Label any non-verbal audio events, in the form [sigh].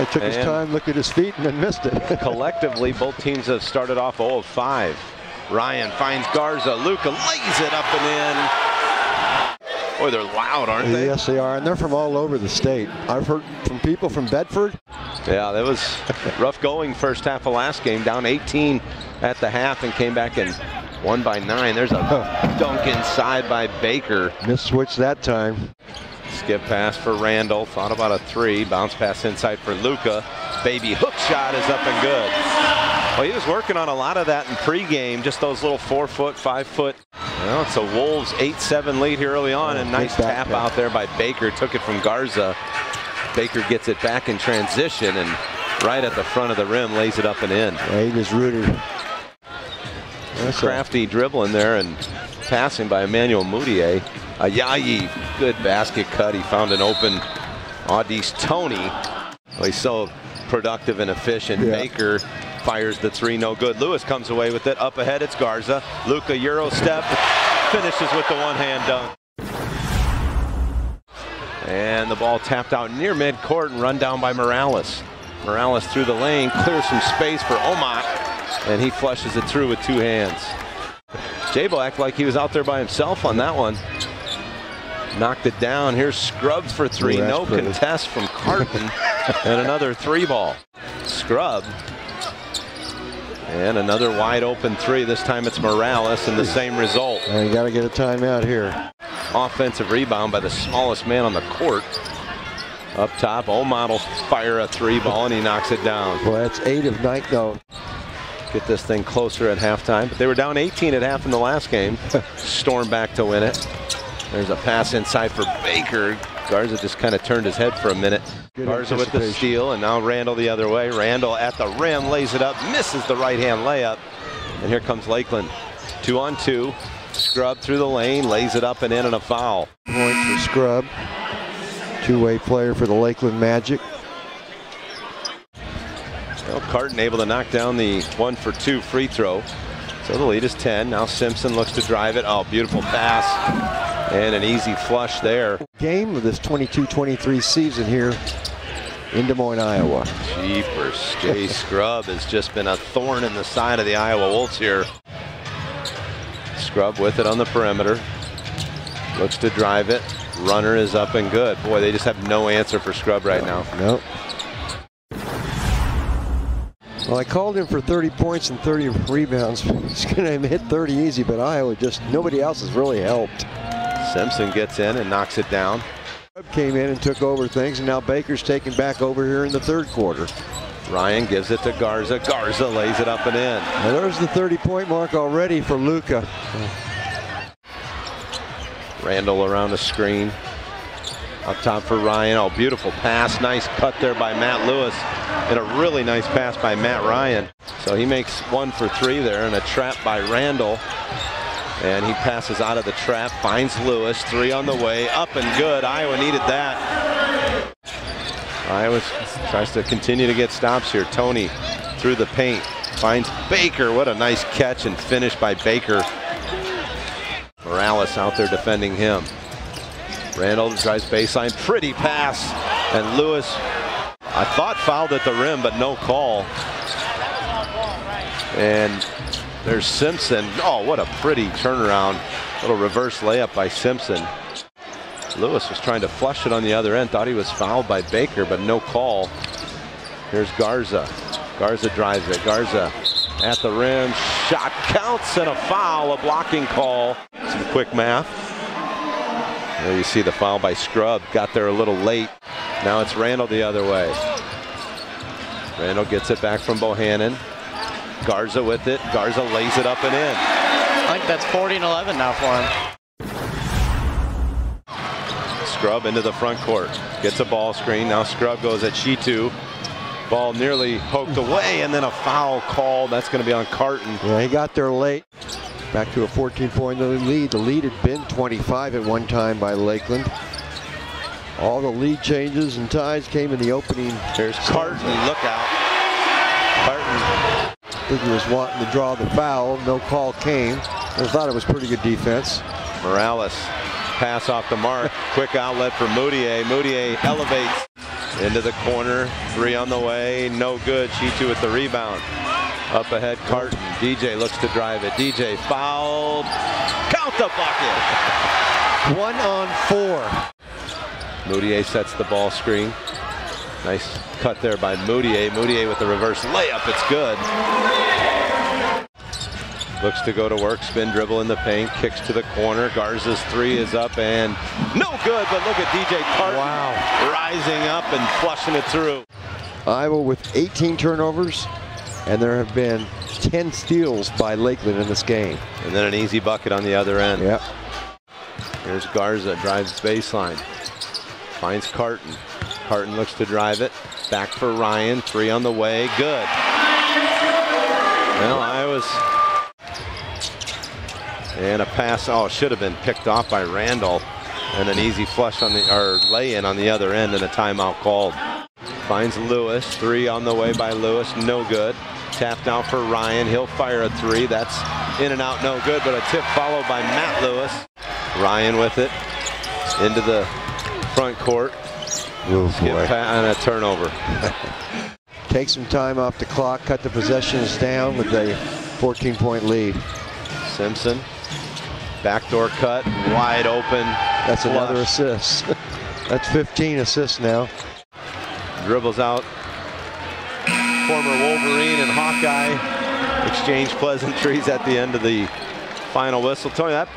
He took his time, looked at his feet, and then missed it. [laughs] Collectively, both teams have started off 0 of 5. Ryan finds Garza. Luka lays it up and in. Boy, they're loud, aren't they? yes, they are, and they're from all over the state. I've heard from people from Bedford. Yeah, that was rough going first half of last game. Down 18 at the half and came back and won by nine. There's a dunk inside by Baker. Missed switch that time. Skip pass for Randall. Thought about a three. Bounce pass inside for Luka. Baby hook shot is up and good. Well, he was working on a lot of that in pregame. Just those little four foot, five foot. Well, it's a Wolves 8-7 lead here early on. Oh, and nice tap out there by Baker. Took it from Garza. Baker gets it back in transition and right at the front of the rim lays it up and in. Yeah, he just rooted. That's a- Crafty dribbling there and passing by Emmanuel Moutier. Ayayi, good basket cut. He found an open Audis Tony. Well, he's so productive and efficient. Yeah. Baker fires the three, no good. Lewis comes away with it. Up ahead, it's Garza. Luka Euro step, finishes with the one-hand dunk. And the ball tapped out near midcourt and run down by Morales. Morales through the lane, clears some space for Omat, and he flushes it through with two hands. Jabo act like he was out there by himself on that one. Knocked it down. Here's Scrubs for three. Ooh, no pretty. contest from Carton. [laughs] and another three ball. Scrubb. And another wide open three. This time it's Morales and the same result. And you got to get a timeout here. Offensive rebound by the smallest man on the court. Up top, Omot will fire a three ball and he knocks it down. Well, that's eight of night though. Get this thing closer at halftime. But they were down 18 at half in the last game. [laughs] Storm back to win it. There's a pass inside for Baker. Garza just kind of turned his head for a minute. Good Garza with the steal, and now Randall the other way. Randall at the rim, lays it up, misses the right hand layup. And here comes Lakeland. Two on two. Scrubb through the lane, lays it up and in, and a foul. Point for Scrubb. Two-way player for the Lakeland Magic. Well, Carton able to knock down the one for two free throw. So the lead is 10. Now Simpson looks to drive it. Oh, beautiful pass. And an easy flush there. Game of this 22-23 season here in Des Moines, Iowa. Jeepers. Jay [laughs] Scrubb has just been a thorn in the side of the Iowa Wolves here. Scrubb with it on the perimeter. Looks to drive it. Runner is up and good. Boy, they just have no answer for Scrubb right now. Nope. Well, I called him for 30 points and 30 rebounds. [laughs] He's going to hit 30 easy, but Iowa just, nobody else has really helped. Simpson gets in and knocks it down. Came in and took over things, and now Baker's taking back over here in the third quarter. Ryan gives it to Garza. Garza lays it up and in. Now there's the 30-point mark already for Luka. Randall around the screen. Up top for Ryan. Oh, beautiful pass. Nice cut there by Matt Lewis. And a really nice pass by Matt Ryan. So he makes one for three there and a trap by Randall. And he passes out of the trap, finds Lewis. Three on the way. Up and good. Iowa needed that. Iowa tries to continue to get stops here. Tony through the paint. Finds Baker. What a nice catch and finish by Baker. Morales out there defending him. Randall tries baseline, pretty pass, and Lewis, I thought fouled at the rim, but no call. And there's Simpson. Oh, what a pretty turnaround. Little reverse layup by Simpson. Lewis was trying to flush it on the other end, thought he was fouled by Baker, but no call. Here's Garza. Garza drives it. Garza at the rim. Shot counts and a foul, a blocking call. Some quick math. There you see the foul by Scrubb. Got there a little late. Now it's Randall the other way. Randall gets it back from Bohannon. Garza with it. Garza lays it up and in. I think that's 40 and 11 now for him. Scrubb into the front court. Gets a ball screen. Now Scrubb goes at Shitu. Ball nearly poked away and then a foul call. That's going to be on Carton. Yeah, he got there late. Back to a 14-point lead. The lead had been 25 at one time by Lakeland. All the lead changes and ties came in the opening. There's Carton. Look out. I think he was wanting to draw the foul. No call came. I thought it was pretty good defense. Morales pass off the mark. [laughs] Quick outlet for Moutier. Moutier elevates. Into the corner, three on the way, no good. She Chitu with the rebound. Up ahead, Carton. DJ looks to drive it. DJ fouled. Count the bucket. [laughs] One on four. Moutier sets the ball screen. Nice cut there by Moutier. Moutier with the reverse layup. It's good. Looks to go to work. Spin dribble in the paint. Kicks to the corner. Garza's three is up and no good. But look at DJ Carton Wow. rising up and flushing it through. Iowa with 18 turnovers, and there have been 10 steals by Lakeland in this game. And then an easy bucket on the other end. Yep. Here's Garza, drives baseline. Finds Carton. Carton looks to drive it. Back for Ryan. Three on the way. Good. Well, I was. And a pass. Oh, should have been picked off by Randall. And an easy flush on the or lay in on the other end and a timeout called. Finds Lewis. Three on the way by Lewis. No good. Tapped out for Ryan. He'll fire a three. That's in and out. No good. But a tip followed by Matt Lewis. Ryan with it into the front court. Oh, Skip and a turnover. [laughs] Take some time off the clock, cut the possessions down with a 14 point lead. Simpson, backdoor cut, wide open. That's another assist. [laughs] That's 15 assists now. Dribbles out. Former Wolverine and Hawkeye exchange pleasantries at the end of the final whistle. Tony, that